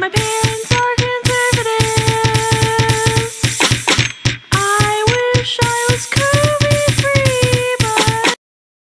my bed.